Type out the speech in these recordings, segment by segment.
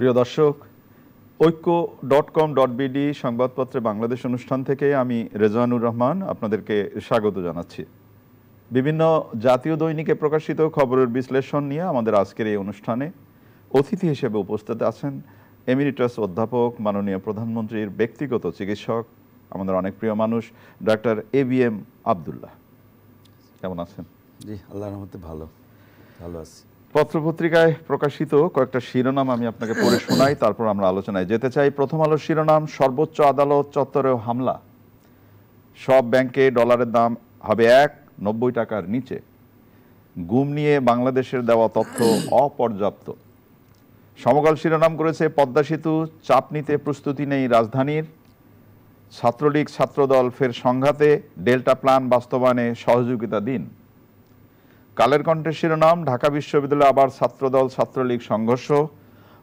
প্রিয় দর্শক, ঐক্য ডট কম ডট বিডি সংবাদপত্রে বাংলাদেশ অনুষ্ঠান থেকে আমি রেজওয়ানুর রহমান আপনাদেরকে স্বাগত জানাচ্ছি। বিভিন্ন জাতীয় দৈনিকে প্রকাশিত খবরের বিশ্লেষণ নিয়ে আমাদের আজকের এই অনুষ্ঠানে অতিথি হিসেবে উপস্থিত আছেন এমিরিটাস অধ্যাপক, মাননীয় প্রধানমন্ত্রীর ব্যক্তিগত চিকিৎসক, আমাদের অনেক প্রিয় মানুষ, doctor A B M Abdullah. কেমন আছেন? জি, আল্লাহর রহমতে ভালো। ভালো আছি। পত্রপত্রিকায় প্রকাশিত কয়েকটা শিরোনাম আমি আপনাকে পড়ে শোনাই তারপর আমরা আলোচনায় যেতে চাই। প্রথম আলোর শিরোনাম সর্বোচ্চ আদালত চত্বরেও হামলা। সব ব্যাংকে ডলারের দাম হবে এক নব্বই টাকার নিচে। গুম নিয়ে বাংলাদেশের দেওয়া তথ্য অপর্যাপ্ত। সমকাল শিরোনাম করেছে পদ্মা সেতু চাপ নিতে প্রস্তুতি নেই রাজধানীর। ছাত্রলীগ ছাত্রদল ফের সংঘাতে ডেল্টা প্ল্যান বাস্তবায়নে সহযোগিতা দিন। কালের কণ্ঠের শিরোনাম, ঢাকা বিশ্ববিদ্যালয়ে আবার ছাত্রদল, ছাত্রলীগ সংঘর্ষ।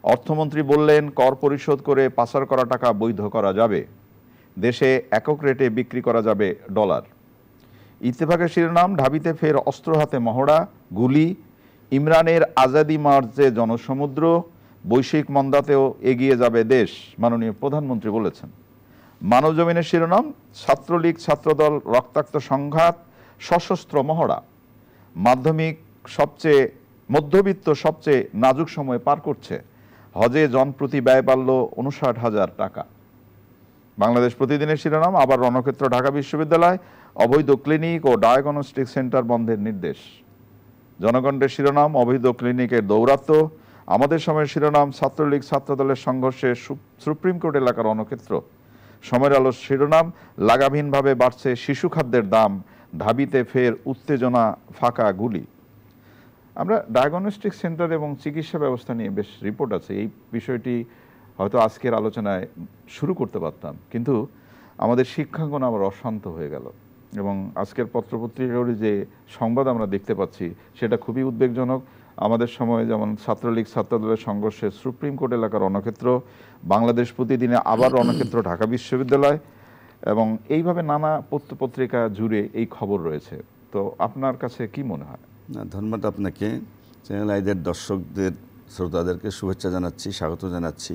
অর্থমন্ত্রী বললেন, কর পরিশোধ করে পাচার করা টাকা বৈধ করা যাবে। দেশে একক রেটে বিক্রি করা যাবে ডলার। ইত্তেফাকের শিরোনাম, ঢাবিতে ফের অস্ত্র হাতে মহড়া, গুলি। ইমরানের আজাদি মার্চে জনসমুদ্র। বৈশ্বিক মন্দাতেও এগিয়ে যাবে দেশ, মাননীয় প্রধানমন্ত্রী বলেছেন। মানব জমিনের শিরোনাম, ছাত্রলীগ, ছাত্রদল, রক্তাক্ত সংঘাত, সশস্ত্র মহড়া। মাধ্যমিক সবচেয়ে, মধ্যবিত্ত সবচেয়ে নাজুক সময় পার করছে হজে জনপ্রতি ব্যয় বাড়ল উনষাট হাজার টাকা। বাংলাদেশ প্রতিদিনের শিরোনাম, আবার রণক্ষেত্র, ঢাকা বিশ্ববিদ্যালয়, অবৈধ ক্লিনিক ও ডায়াগনস্টিক সেন্টার বন্ধের নির্দেশ। জনকণ্ঠের শিরোনাম, অবৈধ ক্লিনিকের দৌরাত্ম আমাদের সময়ের শিরোনাম, ছাত্রলীগ ছাত্রদলের সংঘর্ষে সুপ্রিম কোর্ট এলাকার রণক্ষেত্র। সময়ের আলোর শিরোনাম, লাগামহীনভাবে বাড়ছে শিশু খাদ্যের দাম ঢাবিতে ফের উত্তেজনা, ফাঁকা গুলি। আমরা ডায়াগনস্টিক সেন্টার এবং চিকিৎসা ব্যবস্থা নিয়ে বেশ রিপোর্ট আছে। এই বিষয়টি হয়তো আজকের আলোচনায় শুরু করতে পারতাম। কিন্তু আমাদের শিক্ষাঙ্গন আবার অশান্ত হয়ে গেল এবং আজকের পত্রপত্রিকাগুলি যে সংবাদ আমরা দেখতে পাচ্ছি, সেটা খুবই উদ্বেগজনক। আমাদের সময় যেমন ছাত্রলীগ, ছাত্রদলের সংঘর্ষে সুপ্রিম কোর্ট এলাকার রণক্ষেত্র, বাংলাদেশ প্রতিদিনে আবার রণক্ষেত্র, ঢাকা বিশ্ববিদ্যালয় এবং এইভাবে নানা পত্র পত্রিকা জুড়ে এই খবর রয়েছে। তো আপনার কাছে কি মনে হয়? না ধন্যবাদ আপনাকে। চ্যানেল আইদের দর্শকদের শ্রোতাদেরকে শুভেচ্ছা জানাচ্ছি স্বাগত জানাচ্ছি।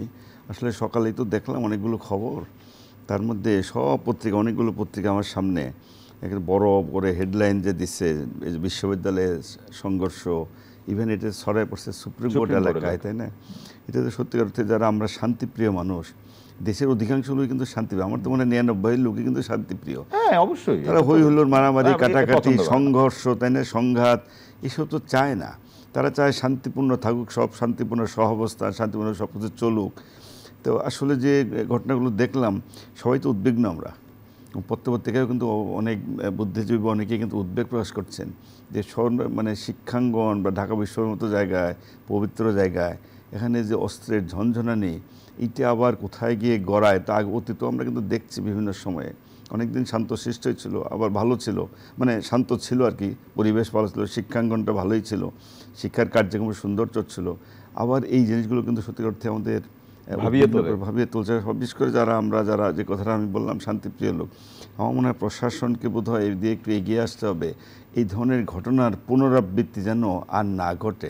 আসলে সকালেই তো দেখলাম অনেকগুলো খবর। তার মধ্যে সব পত্রিকা অনেকগুলো পত্রিকা আমার সামনে। একটা বড় করে হেডলাইন যে দিচ্ছে এই যে বিশ্ববিদ্যালয়ের সংঘর্ষ ইভেন এটা ছড়ায় পড়ছে সুপ্রিম কোর্ট এলাকায় তাই না? এটা তো সত্যিকার অর্থে যারা আমরা শান্তিপ্রিয় মানুষ দেশের অধিকাংশ লোক কিন্তু শান্তিপ্রিয়। আমার তো মনে হয় নিরানব্বই লোকই কিন্তু শান্তিপ্রিয়। হ্যাঁ অবশ্যই। তারা হই হুল্লোড় মারামারি হ্যাঁ, কাটাকাটি। সংঘর্ষ তাই না? সংঘাত এসব তো চায় না। তারা চায় শান্তিপূর্ণ থাকুক সব শান্তিপূর্ণ সহাবস্থান শান্তিপূর্ণ সব কিছু চলুক। তো আসলে যে ঘটনাগুলো দেখলাম সবাই তো উদ্বিগ্ন আমরা। পত্রপত্রিকায় কিন্তু অনেক বুদ্ধিজীবী অনেকেই কিন্তু উদ্বেগ প্রকাশ করছেন যে মানে শিক্ষাঙ্গন বা ঢাকা বিশ্বর মতো জায়গায় পবিত্র জায়গায় এখানে যে অস্ত্রের ঝনঝনানি এটা আবার কোথায় গিয়ে গড়ায় তা অতীত আমরা কিন্তু দেখছি বিভিন্ন সময়ে। অনেকদিন শান্ত সৃষ্টই ছিল আবার ভালো ছিল। মানে শান্ত ছিল আর কি পরিবেশ ভালো ছিল শিক্ষাঙ্গনটা ভালোই ছিল শিক্ষার কার্যক্রম সুন্দর চলছিল। আবার এই জিনিসগুলো কিন্তু সত্যি অর্থে আমাদের ভাবিয়ে তুলছে বিশেষ করে যারা আমরা যারা যে কথাটা আমি বললাম শান্তিপ্রিয় লোক আমার মনে হয় প্রশাসনকে বোধ হয় এই দিয়ে একটু এগিয়ে আসতে হবে। এই ধরনের ঘটনার পুনরাবৃত্তি যেন আর না ঘটে।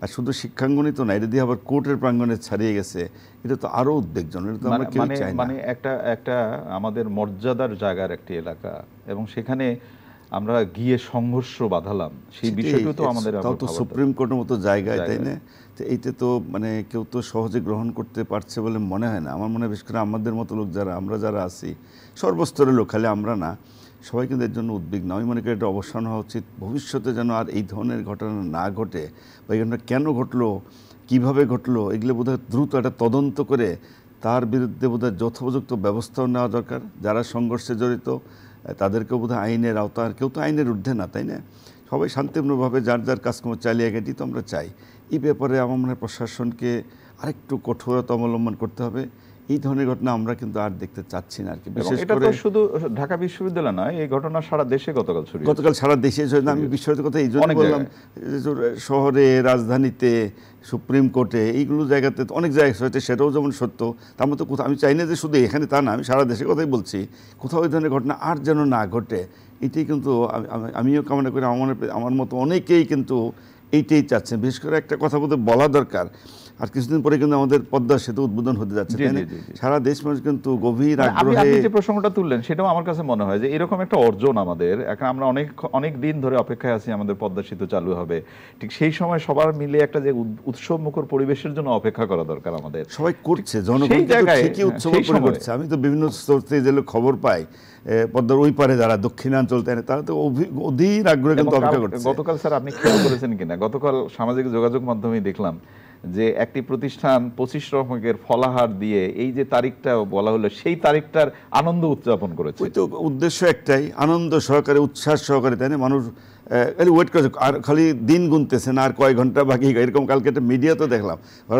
আর শুধু শিক্ষাঙ্গনই তো না এটা দিয়ে আবার কোর্টের প্রাঙ্গণে ছাড়িয়ে গেছে। এটা তো আরও উদ্বেগজনক এটা তো আমরা মানে কেউ মানে- চাই না। মানে একটা একটা আমাদের মর্যাদার জায়গার একটি এলাকা এবং সেখানে আমরা গিয়ে সংঘর্ষ বাঁধালাম। সেই সেটাই, বিষয়টিও তো আমাদের তাও তো সুপ্রিম কোর্টের মতো জায়গায় তাই না? তো এইটা তো মানে কেউ তো সহজে গ্রহণ করতে পারছে বলে মনে হয় না। আমার মনে হয় বিশেষ করে আমাদের মতো লোক যারা আমরা যারা আছি সর্বস্তরের লোক খালি আমরা না। সবাই কিন্তু এর জন্য উদ্বিগ্ন। আমি মনে করি এটা অবসান হওয়া উচিত। ভবিষ্যতে যেন আর এই ধরনের ঘটনা না ঘটে বা এই ঘটনা কেন ঘটলো, কীভাবে ঘটলো, এগুলো বোধহয় দ্রুত একটা তদন্ত করে তার বিরুদ্ধে বোধহয় যথোপযুক্ত ব্যবস্থাও নেওয়া দরকার। যারা সংঘর্ষে জড়িত তাদেরকেও বোধহয় আইনের আওতা আর কেউ তো আইনের ঊর্ধ্বে না, তাই না? সবাই শান্তিপূর্ণভাবে যার যার কাজকর্ম চালিয়ে গেটি তো আমরা চাই। এই ব্যাপারে আমার মনে হয় প্রশাসনকে আরেকটু কঠোরতা অবলম্বন করতে হবে। এই ধরনের ঘটনা আমরা কিন্তু আর দেখতে চাচ্ছি না আর কি বিশেষ করে শুধু ঢাকা বিশ্ববিদ্যালয় নয় এই ঘটনা সারা দেশে গতকাল ছড়িয়েছে। গতকাল সারা দেশে আমি বিষয়ের কথা এই জন্য বললাম শহরে রাজধানীতে সুপ্রিম কোর্টে এইগুলো জায়গাতে অনেক জায়গায় হয়েছে সেটাও যেমন সত্য। তার মতো কোথাও আমি চাই না যে শুধু এখানে তা না আমি সারা দেশের কথাই বলছি কোথাও এই ধরনের ঘটনা আর যেন না ঘটে এটাই কিন্তু আমি- আমি- আমিও কামনা করি আমার আমার মতো অনেকেই কিন্তু এইটাই চাচ্ছেন। বিশেষ করে একটা কথা বলতে বলা দরকার আর কিছুদিন পরে কিন্তু আমাদের পদ্মা সেতু উদ্বোধন হতে যাচ্ছে। সারা দেশ মানুষ কিন্তু গভীর মানে আগ্রহে যে প্রসঙ্গটা তুললেন সেটাও আমার কাছে মনে হয় যে এরকম একটা অর্জন আমাদের এখন আমরা অনেক অনেক দিন ধরে অপেক্ষায় আছি আমাদের পদ্মা সেতু চালু হবে। ঠিক সেই সময় সবার মিলে একটা যে উৎসব মুখর পরিবেশের জন্য অপেক্ষা করা দরকার আমাদের। সবাই করছে জনগণ ঠিকই হ্যাঁ, উৎসব করছে। আমি তো বিভিন্ন সোর্স থেকে যেগুলো খবর পাই পদ্মার ওই পারে যারা দক্ষিণাঞ্চল তাই তারা তো অধীর আগ্রহে কিন্তু অপেক্ষা করছে। গতকাল স্যার আপনি খেয়াল করেছেন কিনা? গতকাল সামাজিক যোগাযোগ মাধ্যমে দেখলাম যে একটি প্রতিষ্ঠান পঁচিশ রকমের ফলাহার দিয়ে এই যে তারিখটা বলা হলো, সেই তারিখটার আনন্দ উদযাপন করেছে। ওই তো উদ্দেশ্য একটাই, আনন্দ সহকারে উচ্ছ্বাস সহকারে, তাই না? মানুষ খালি ওয়েট করছে আর খালি দিন গুনতেছে না আর কয় ঘণ্টা বাকি এরকম কালকে একটা মিডিয়া তো দেখলাম।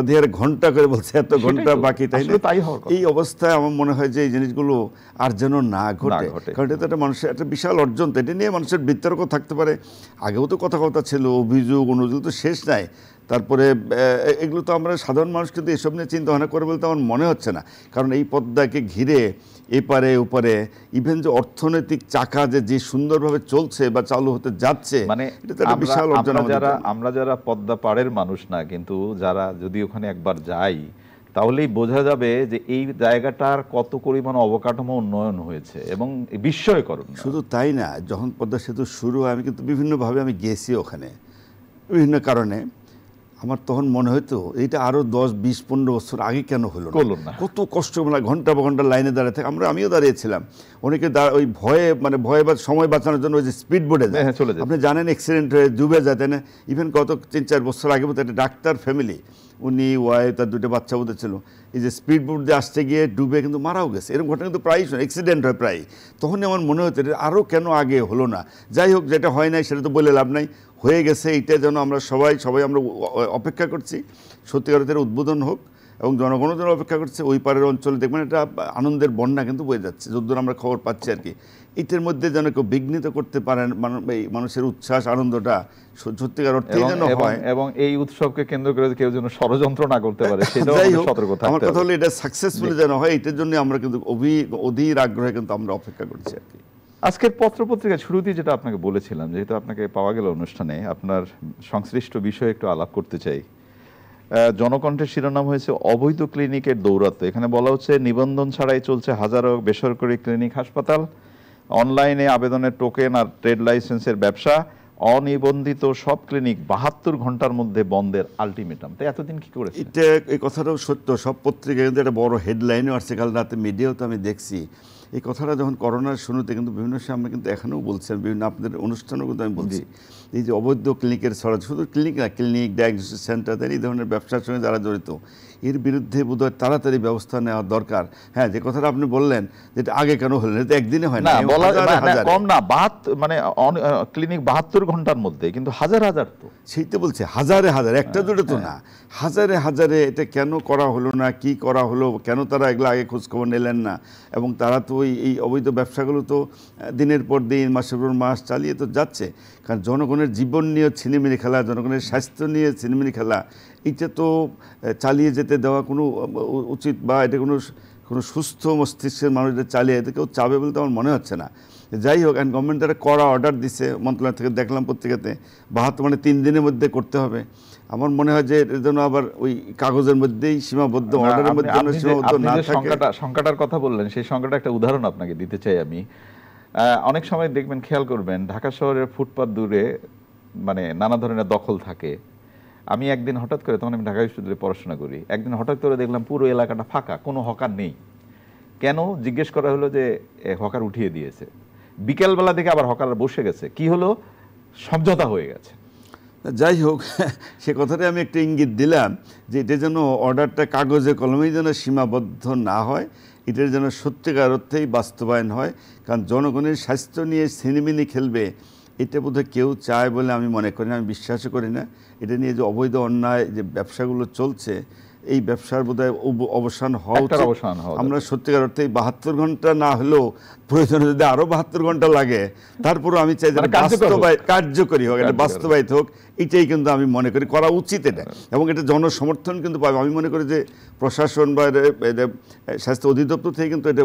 দিয়ে ঘণ্টা করে বলছে এত ঘণ্টা বাকি তাই তাই এই অবস্থায় আমার মনে হয় যে এই জিনিসগুলো আর যেন না ঘটে। ঘটে। কারণ এটা তো একটা মানুষের একটা বিশাল অর্জন তো এটা নিয়ে মানুষের বিতর্ক থাকতে পারে। আগেও তো কথা কথা ছিল অভিযোগ অনুযোগ তো শেষ নাই। তারপরে এগুলো তো আমরা সাধারণ মানুষ কিন্তু এসব নিয়ে চিন্তা ভাবনা করে বলতে আমার মনে হচ্ছে না। কারণ এই পদ্মাকে ঘিরে এপারে ওপারে ইভেন যে অর্থনৈতিক চাকা যে যে সুন্দরভাবে চলছে বা চালু হতে যাচ্ছে মানে বিশাল যারা আমরা যারা পদ্মা পাড়ের মানুষ না কিন্তু যারা যদি ওখানে একবার যাই তাহলেই বোঝা যাবে যে এই জায়গাটার কত পরিমাণ অবকাঠামো উন্নয়ন হয়েছে এবং বিস্ময়কর শুধু তাই না যখন পদ্মা সেতু শুরু হয় আমি কিন্তু বিভিন্নভাবে আমি গেছি ওখানে। বিভিন্ন কারণে। আমার তখন মনে হতো এইটা আরও দশ বিশ পনেরো বছর আগে কেন হলো না। কত কষ্ট মানে ঘণ্টা বা ঘণ্টা লাইনে দাঁড়িয়ে থাকে। আমরা আমিও দাঁড়িয়েছিলাম। অনেকে ওই ভয়ে মানে ভয়ে বা সময় বাঁচানোর জন্য ওই যে স্পিড বোর্ডে যায়। হ্যাঁ, চলে যায়। আপনি জানেন অ্যাক্সিডেন্ট হয়ে ডুবে যায় তাই না? ইভেন কত তিন চার বছর আগে মতো একটা ডাক্তার ফ্যামিলি উনি ওয়াই তার দুটো বাচ্চা বোধ ছিল। এই যে স্পিড বোর্ড দিয়ে আসতে গিয়ে ডুবে কিন্তু মারাও গেছে। এরকম ঘটনা কিন্তু প্রায়ই শোনে অ্যাক্সিডেন্ট হয় প্রায় তখন আমার মনে হতো এটা আরও কেন আগে হলো না। যাই হোক, যেটা হয় নাই সেটা তো বলে লাভ নাই। হয়ে গেছে এইটা যেন আমরা সবাই সবাই আমরা অপেক্ষা করছি। সত্যিকার উদ্বোধন হোক। এবং জনগণও যেন অপেক্ষা করছে ওই পারের অঞ্চলে দেখবেন এটা আনন্দের বন্যা কিন্তু বয়ে যাচ্ছে। যদ্দূর আমরা খবর পাচ্ছি আর কি। এটার মধ্যে যেন কেউ বিঘ্নিত করতে পারেন এই মানুষের উচ্ছ্বাস আনন্দটা সত্যিকার অর্থেই এবং যেন হয়। এবং এই উৎসবকে কেন্দ্র করে কেউ যেন ষড়যন্ত্র না করতে পারে আমাদের সতর্ক আমার কথা হলো এটা সাকসেসফুল যেন হয় এটার জন্য আমরা কিন্তু অভি অধীর আগ্রহে কিন্তু আমরা অপেক্ষা করছি আর কি। আজকের পত্রপত্রিকা শুরুতেই যেটা আপনাকে বলেছিলাম যেহেতু আপনাকে পাওয়া গেল অনুষ্ঠানে আপনার সংশ্লিষ্ট বিষয়ে একটু আলাপ করতে চাই। জনকণ্ঠের শিরোনাম হয়েছে অবৈধ ক্লিনিকের দৌরাত্ম এখানে বলা হচ্ছে, নিবন্ধন ছাড়াই চলছে হাজারো বেসরকারি ক্লিনিক হাসপাতাল। অনলাইনে আবেদনের টোকেন আর ট্রেড লাইসেন্সের ব্যবসা, অনিবন্ধিত সব ক্লিনিক বাহাত্তর ঘণ্টার মধ্যে বন্ধের আলটিমেটাম। তাই এতদিন কি করেছে এটা এই কথাটাও সত্য। সব পত্রিকা কিন্তু একটা বড় হেডলাইনও আসছে। কাল রাতে মিডিয়াও তো আমি দেখছি। এই কথাটা যখন করোনার শুরুতে কিন্তু বিভিন্ন সময় আমরা কিন্তু এখনও বলছি আর বিভিন্ন আপনাদের অনুষ্ঠানেও কিন্তু আমি বলছি এই যে অবৈধ ক্লিনিকের ছড়া শুধু ক্লিনিক না ক্লিনিক ডায়াগনোসিস সেন্টার এই ধরনের ব্যবসার সঙ্গে যারা জড়িত এর বিরুদ্ধে বোধহয় তাড়াতাড়ি ব্যবস্থা নেওয়া দরকার। হ্যাঁ যে কথাটা আপনি বললেন যেটা আগে কেন হলেন এটা একদিনে হয় না। কম না বাহাত্তর মানে ক্লিনিক বাহাত্তর ঘণ্টার মধ্যে কিন্তু হাজার হাজার তো। সেই তো বলছে হাজারে হাজারে একটা দুটো তো না। হাজারে হাজারে এটা কেন করা হলো না কি করা হলো কেন তারা এগুলো আগে খোঁজখবর নিলেন না? এবং তারা তো ওই এই অবৈধ ব্যবসাগুলো তো দিনের পর দিন মাসের পর মাস চালিয়ে তো যাচ্ছে। কারণ জনগণের জীবন নিয়ে ছিনিমিনি খেলা জনগণের স্বাস্থ্য নিয়ে ছিনিমিনি খেলা এটা তো চালিয়ে যেতে দেওয়া কোনো উচিত বা এটা কোনো কোনো সুস্থ মস্তিষ্কের মানুষদের চালিয়ে যেতে কেউ চাবে বলতে আমার মনে হচ্ছে না। যাই হোক অ্যান্ড গভর্নমেন্ট একটা কড়া অর্ডার দিছে মন্ত্রণালয় থেকে দেখলাম পত্রিকাতে বাহাত্তর মানে তিন দিনের মধ্যে করতে হবে। আমার মনে হয় যে এর জন্য আবার ওই কাগজের মধ্যেই সীমাবদ্ধ অর্ডারের মধ্যে সীমাবদ্ধ না থাকে। সংখ্যাটা সংখ্যাটার কথা বললেন সেই সংখ্যাটা একটা উদাহরণ আপনাকে দিতে চাই আমি। অনেক সময় দেখবেন, খেয়াল করবেন, ঢাকা শহরের ফুটপাত দূরে মানে নানা ধরনের দখল থাকে। আমি একদিন হঠাৎ করে, তখন আমি ঢাকা বিশ্ববিদ্যালয়ে পড়াশোনা করি, একদিন হঠাৎ করে দেখলাম পুরো এলাকাটা ফাঁকা, কোনো হকার নেই। কেন? জিজ্ঞেস করা হলো যে হকার উঠিয়ে দিয়েছে। বিকেলবেলা থেকে আবার হকার বসে গেছে। কি হলো? সমঝোতা হয়ে গেছে। যাই হোক, সে কথাটাই আমি একটা ইঙ্গিত দিলাম যে, এটা যেন অর্ডারটা কাগজে কলমেই যেন সীমাবদ্ধ না হয় এটার যেন সত্যিকার অর্থেই বাস্তবায়ন হয়, কারণ জনগণের স্বাস্থ্য নিয়ে সিনেমিনি খেলবে, এটা বোধহয় কেউ চায় বলে আমি মনে করি না, আমি বিশ্বাসও করি না। এটা নিয়ে যে অবৈধ অন্যায় যে ব্যবসাগুলো চলছে এই ব্যবসার বোধহয় অব- অবসান হওয়া উচিত। অবসান হওয়া আমরা সত্যিকার অর্থে এই বাহাত্তর ঘণ্টা না হলেও প্রয়োজনে যদি আরও বাহাত্তর ঘণ্টা লাগে তারপরও আমি চাই যে মানে কার্যকর হোক। বাস্তবায়ন কার্যকরী হোক এটা বাস্তবায়িত হোক এটাই কিন্তু আমি মনে করি করা উচিত এটা। এবং এটা জনসমর্থন কিন্তু পাবে। আমি মনে করি যে প্রশাসন বা স্বাস্থ্য অধিদপ্তর থেকে কিন্তু এটা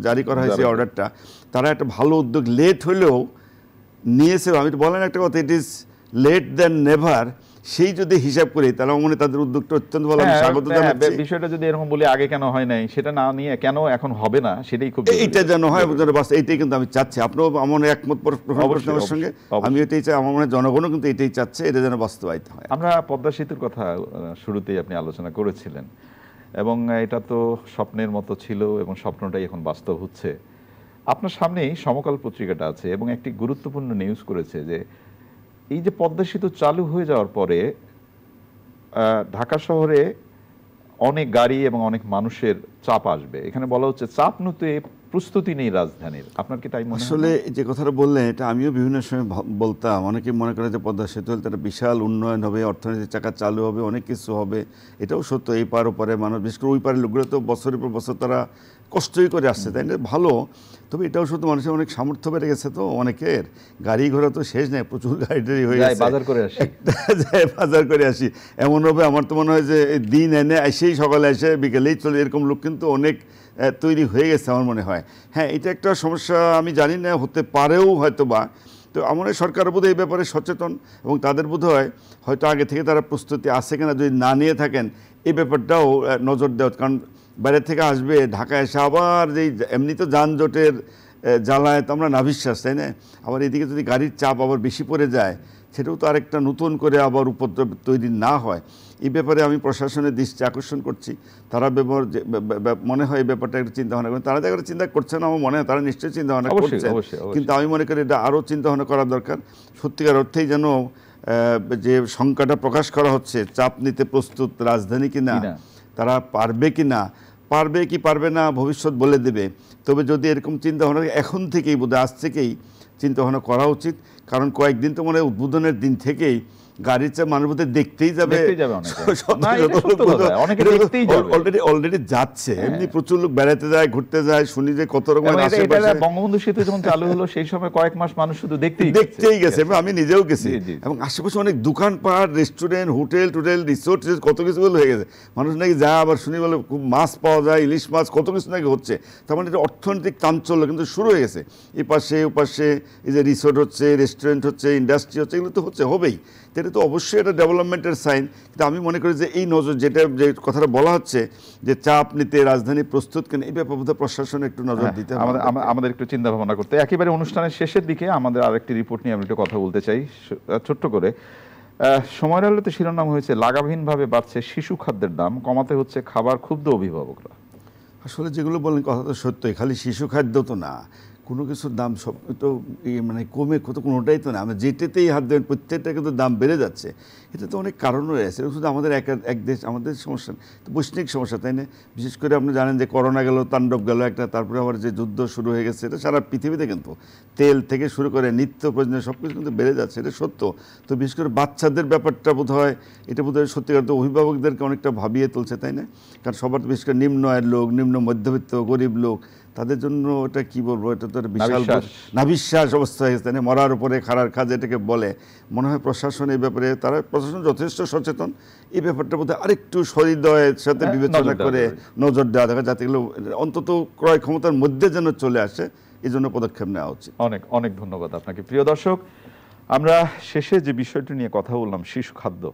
জারি করা হয়েছে অর্ডারটা। তারা একটা ভালো উদ্যোগ লেট হলেও নিয়েছে। আমি তো বলেন একটা কথা it is late then never সেই যদি হিসাব করি তাহলে মনে তাদের উদ্যোগটা অত্যন্ত ভালো। আমি হ্যাঁ, স্বাগত হ্যাঁ, জানাচ্ছি। বিষয়টা যদি এরকম বলি আগে কেন হয় নাই সেটা না নিয়ে কেন এখন হবে না সেটাই খুব এইটা যেন হয় বাস এইটাই কিন্তু আমি চাচ্ছি। আপনিও আমার একমত আমার সঙ্গে। আমি এটাই চাই আমার মনে জনগণও কিন্তু এটাই চাচ্ছে এটা যেন বাস্তবায়িত হয়। আমরা পদ্মা সেতুর কথা শুরুতেই আপনি আলোচনা করেছিলেন। এবং এটা তো স্বপ্নের মতো ছিল এবং স্বপ্নটাই এখন বাস্তব হচ্ছে। আপনার সামনেই সমকাল পত্রিকাটা আছে এবং একটি গুরুত্বপূর্ণ নিউজ করেছে যে এই যে পদ্মা সেতু চালু হয়ে যাওয়ার পরে ঢাকা শহরে অনেক গাড়ি এবং অনেক মানুষের চাপ আসবে। এখানে বলা হচ্ছে চাপ নিতে প্রস্তুতি নেই রাজধানীর। আপনার কি তাই আসলে যে কথাটা বললেন, এটা আমিও বিভিন্ন সময় বলতাম। অনেকে মনে করে যে পদ্মা সেতু হলে একটা বিশাল উন্নয়ন হবে অর্থনীতির চাকা চালু হবে, অনেক কিছু হবে। এটাও সত্য, এই পার ওপারে মানুষ, বিশেষ করে ওই পারের লোকগুলো তো বছরের পর বছর তারা কষ্টই করে আসছে তাই না? ভালো। তবে এটাও সত্য মানুষের অনেক সামর্থ্য বেড়ে গেছে তো অনেকের। গাড়ি ঘোড়া তো শেষ নেই প্রচুর গাড়ি টাড়ি হয়ে গেছে। বাজার করে আসি। বাজার করে আসি। এমন হবে আমার তো মনে হয় যে দিন এনে এসেই সকালে এসে বিকেলেই চলে এরকম লোক কিন্তু অনেক তৈরি হয়ে গেছে আমার মনে হয়। হ্যাঁ এটা একটা সমস্যা আমি জানি না হতে পারেও হয়তো বা তো আমার সরকার বোধহয় এই ব্যাপারে সচেতন এবং তাদের বোধ হয় হয়তো আগে থেকে তারা প্রস্তুতি আছে কিনা যদি না নিয়ে থাকেন এই ব্যাপারটাও নজর দেওয়া কারণ বাইরে থেকে আসবে ঢাকায় এসে আবার যেই এমনি তো যানজটের জ্বালায় তো আমরা নাভিশ্বাস তাই না? আবার এদিকে যদি গাড়ির চাপ আবার বেশি পড়ে যায় সেটাও তো আরেকটা নতুন করে আবার উপদ্রব তৈরি না হয়। এই ব্যাপারে আমি প্রশাসনের দৃষ্টি আকর্ষণ করছি। তারা ব্যবহার মনে হয় এই ব্যাপারটা একটা চিন্তা ভাবনা করেন তারা যারা চিন্তা করছেন আমার মনে হয় তারা নিশ্চয়ই চিন্তা ভাবনা করছেন। কিন্তু আমি মনে করি এটা আরও চিন্তা ভাবনা করা দরকার। সত্যিকার অর্থেই যেন যে সংখ্যাটা প্রকাশ করা হচ্ছে চাপ নিতে প্রস্তুত রাজধানী কিনা কিনা। তারা পারবে কি না পারবে কি পারবে না ভবিষ্যৎ বলে দেবে। তবে যদি এরকম চিন্তা ভাবনা এখন থেকেই বোধহয় আজ থেকেই চিন্তা ভাবনা করা উচিত। কারণ কয়েকদিন তো মনে হয় উদ্বোধনের দিন থেকেই গাড়ির চেয়ে মানুষ বোধহয় দেখতেই যাবে। হ্যাঁ। অলরেডি অলরেডি যাচ্ছে। এমনি প্রচুর লোক বেড়াতে যায় ঘুরতে যায় শুনি যে কত আশেপাশে বঙ্গবন্ধু সেতু যখন চালু হলো সেই সময় কয়েক মাস মানুষ শুধু দেখতেই দেখতেই গেছে। আমি নিজেও গেছি। এবং আশেপাশে অনেক দোকানপাট রেস্টুরেন্ট হোটেল টোটেল রিসোর্ট কত কিছু বলে হয়ে গেছে। মানুষ নাকি যা আবার শুনি বলে খুব মাছ পাওয়া যায় ইলিশ মাছ কত কিছু নাকি হচ্ছে। তার মানে এটা অর্থনৈতিক চাঞ্চল্য কিন্তু শুরু হয়ে গেছে। এ পাশে ও পাশে এই যে রিসোর্ট হচ্ছে রেস্টুরেন্ট হচ্ছে ইন্ডাস্ট্রি হচ্ছে এগুলো তো হচ্ছে হবেই। এটা তো অবশ্যই এটা ডেভেলপমেন্টের সাইন কিন্তু আমি মনে করি যে এই নজর যেটা যে কথাটা বলা হচ্ছে যে চাপ নিতে রাজধানী প্রস্তুত কেন এই ব্যাপারে বোধহয় প্রশাসন একটু নজর দিতে হবে। আমাদের আমাদের একটু চিন্তা ভাবনা করতে একেবারে অনুষ্ঠানের শেষের দিকে আমাদের আরেকটি রিপোর্ট নিয়ে আমি একটু কথা বলতে চাই ছোট্ট করে। সময়ের আলোতে শিরোনাম হয়েছে লাগামহীনভাবে বাড়ছে শিশু খাদ্যের দাম কমাতে হচ্ছে খাবার ক্ষুব্ধ অভিভাবকরা। আসলে যেগুলো বলেন কথা তো সত্যই খালি শিশু খাদ্য তো না। কোনো কিছুর দাম সব তো মানে কমে কত কোনোটাই তো না। আমরা যেটাতেই হাত দেবেন প্রত্যেকটা কিন্তু দাম বেড়ে যাচ্ছে। এটা তো অনেক কারণ রয়েছে। শুধু আমাদের এক এক দেশ, আমাদের সমস্যা। তো বৈশ্বিক সমস্যা, তাই না? বিশেষ করে আপনি জানেন যে করোনা গেল, তাণ্ডব গেল একটা, তারপরে আবার যে যুদ্ধ শুরু হয়ে গেছে, এটা সারা পৃথিবীতে কিন্তু তেল থেকে শুরু করে নিত্য প্রয়োজনীয় সব কিছু কিন্তু বেড়ে যাচ্ছে। এটা সত্য। তো বিশেষ করে বাচ্চাদের ব্যাপারটা বোধ হয় এটা বোধ হয় সত্যিকার তো অভিভাবকদেরকে অনেকটা ভাবিয়ে তুলছে, তাই না? কারণ সবার তো বিশেষ করে নিম্ন আয়ের লোক, নিম্ন মধ্যবিত্ত, গরিব লোক তাদের জন্য এটা কি বলব? এটা তো বিশাল। নাবিশ্বাস। অবস্থা হয়ে গেছে। তাই মরার উপরে খাড়ার কাজ এটাকে বলে মনে হয় প্রশাসন এই ব্যাপারে তারা প্রশাসন যথেষ্ট সচেতন। এই ব্যাপারটা বোধহয় আরেকটু সহৃদয়ের সাথে হ্যাঁ, বিবেচনা করে নজর দেওয়া দেখা যাতে এগুলো অন্তত ক্রয় ক্ষমতার মধ্যে যেন চলে আসে এই জন্য পদক্ষেপ নেওয়া উচিত। অনেক অনেক ধন্যবাদ আপনাকে। প্রিয় দর্শক আমরা শেষে যে বিষয়টি নিয়ে কথা বললাম শিশু খাদ্য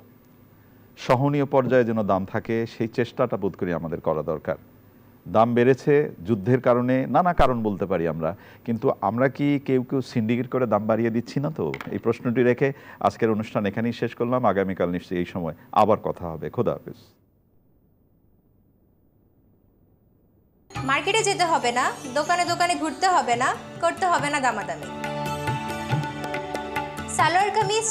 সহনীয় পর্যায়ে যেন দাম থাকে সেই চেষ্টাটা বোধ করি আমাদের করা দরকার। দাম বেড়েছে যুদ্ধের কারণে, নানা কারণ বলতে পারি আমরা। কিন্তু আমরা কি কেউ কেউ সিন্ডিকেট করে দাম বাড়িয়ে দিচ্ছি না তো? এই প্রশ্নটি রেখে আজকের অনুষ্ঠান এখানেই শেষ করলাম। আগামীকাল নিশ্চয়ই এই সময় আবার কথা হবে। খোদা হাফিজ। মার্কেটে যেতে হবে না, দোকানে দোকানে ঘুরতে হবে না, করতে হবে না দামাদামি। সালোয়ার কামিজ